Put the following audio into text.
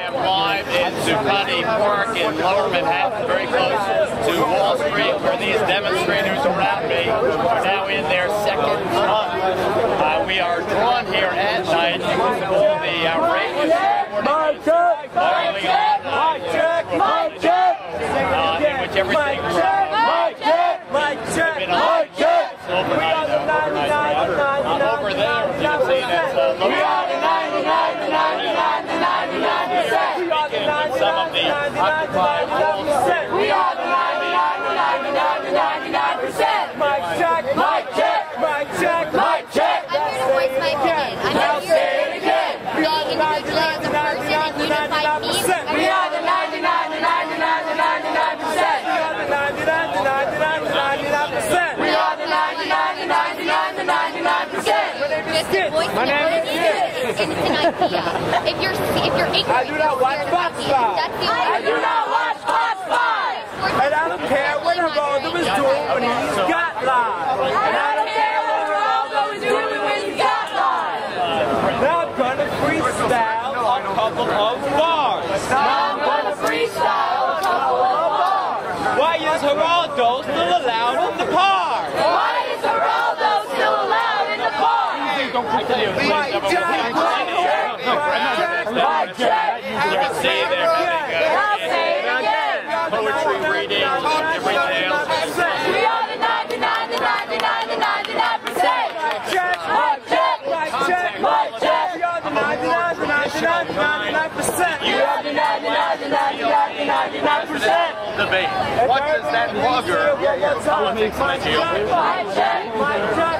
am live in Zuccotti Park in Lower Manhattan, very close to Wall Street, where these demonstrators around me are now in their second month. Uh, we are drawn here at night because of all the outrageous check! going on. Mic check! Mic check! Uh, in which everything Mic check! Mic check! Mic check! Mic check! We are the 99, the 99, I'm over there, you can see that's uh, of the 99, occupied 99 percent. We are the 99, the 99, the 99 percent. Mic check! Mic check! Mic check! Mic check! I'm here to voice my opinion. I'm Now say it again. Being individually as a 99, person and unified me. percent. We are the 99, the 99, the 99 percent. We are the 99, the 99, the 99 percent. We are the 99, the 99, the 99 percent. Just voice My opinion is an idea. If you're I do not watch Fox. Five. I do not watch Fox 5. And I don't care what Ronaldo is doing when he's got live. And I don't care what Ronaldo is doing when he's got live. Now I'm gonna freestyle a couple of bars. Now I'm gonna freestyle a couple of bars. Why is Geraldo still allowed in the park? Why is Geraldo still allowed in the park? I tell mic check. you see they're having I'll uh, say it again. poetry reading, everything else. We are the 99, the 99, the 99 percent. Mic check, mic check, mic check. We are the 99, the 99, the 99 percent. The 99, the 99, the 99 percent. Debate. What does that up? politics GOP? Mic check, mic check, mic